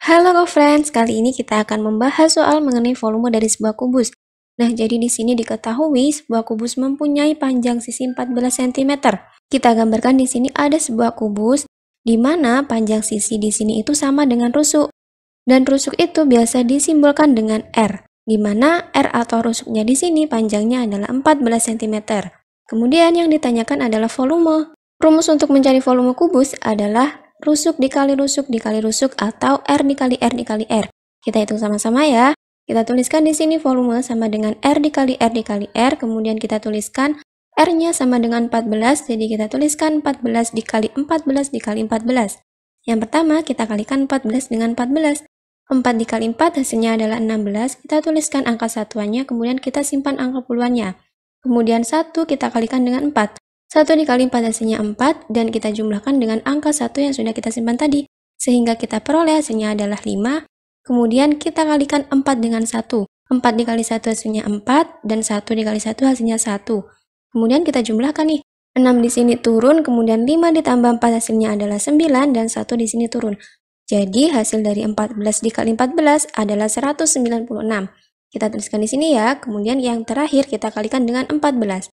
Halo friends, kali ini kita akan membahas soal mengenai volume dari sebuah kubus. Nah, jadi di sini diketahui sebuah kubus mempunyai panjang sisi 14 cm. Kita gambarkan di sini ada sebuah kubus di mana panjang sisi di sini itu sama dengan rusuk. Dan rusuk itu biasa disimbolkan dengan R, di mana R atau rusuknya di sini panjangnya adalah 14 cm. Kemudian yang ditanyakan adalah volume. Rumus untuk mencari volume kubus adalah rusuk dikali rusuk dikali rusuk atau R dikali R dikali R. Kita hitung sama-sama ya. Kita tuliskan di sini volume sama dengan R dikali R dikali R, kemudian kita tuliskan R-nya sama dengan 14, jadi kita tuliskan 14 dikali 14 dikali 14. Yang pertama, kita kalikan 14 dengan 14. 4 dikali 4 hasilnya adalah 16, kita tuliskan angka satuannya, kemudian kita simpan angka puluhannya. Kemudian 1 kita kalikan dengan 4. 1 dikali 4 hasilnya 4 dan kita jumlahkan dengan angka 1 yang sudah kita simpan tadi. Sehingga kita peroleh hasilnya adalah 5. Kemudian kita kalikan 4 dengan 1. 4 dikali 1 hasilnya 4 dan 1 dikali 1 hasilnya 1. Kemudian kita jumlahkan nih. 6 di sini turun, kemudian 5 ditambah 4 hasilnya adalah 9 dan 1 di sini turun. Jadi hasil dari 14 dikali 14 adalah 196. Kita tuliskan di sini ya, kemudian yang terakhir kita kalikan dengan 14.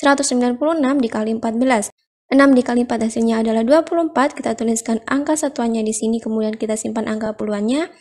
196 dikali 14. 6 dikali 4 hasilnya adalah 24. Kita tuliskan angka satuannya di sini, kemudian kita simpan angka puluhannya.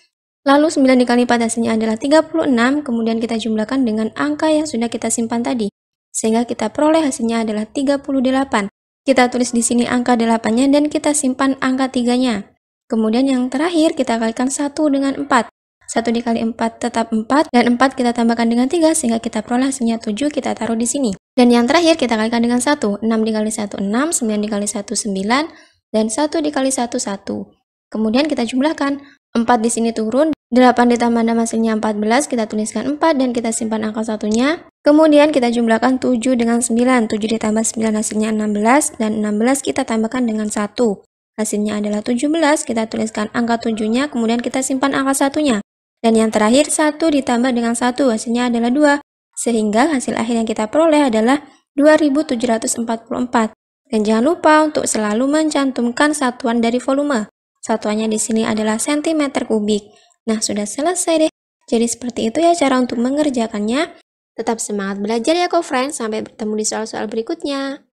Lalu 9 dikali 4 hasilnya adalah 36, kemudian kita jumlahkan dengan angka yang sudah kita simpan tadi. Sehingga kita peroleh hasilnya adalah 38. Kita tulis di sini angka 8-nya dan kita simpan angka 3-nya. Kemudian yang terakhir kita kalikan 1 dengan 4. 1 dikali 4 tetap 4, dan 4 kita tambahkan dengan 3 sehingga kita peroleh hasilnya 7 kita taruh di sini. Dan yang terakhir kita kalikan dengan 1, 6 dikali 1 6, 9 dikali 1 9, dan 1 dikali 1 1. Kemudian kita jumlahkan, 4 di sini turun, 8 ditambah 6 hasilnya 14, kita tuliskan 4 dan kita simpan angka satunya. Kemudian kita jumlahkan 7 dengan 9, 7 ditambah 9 hasilnya 16, dan 16 kita tambahkan dengan 1. Hasilnya adalah 17, kita tuliskan angka 7-nya, kemudian kita simpan angka satunya. Dan yang terakhir, 1 ditambah dengan 1 hasilnya adalah 2. Sehingga hasil akhir yang kita peroleh adalah 2744. Dan jangan lupa untuk selalu mencantumkan satuan dari volume. Satuannya di sini adalah cm kubik. Nah, sudah selesai deh. Jadi seperti itu ya cara untuk mengerjakannya. Tetap semangat belajar ya kok friends. Sampai bertemu di soal-soal berikutnya.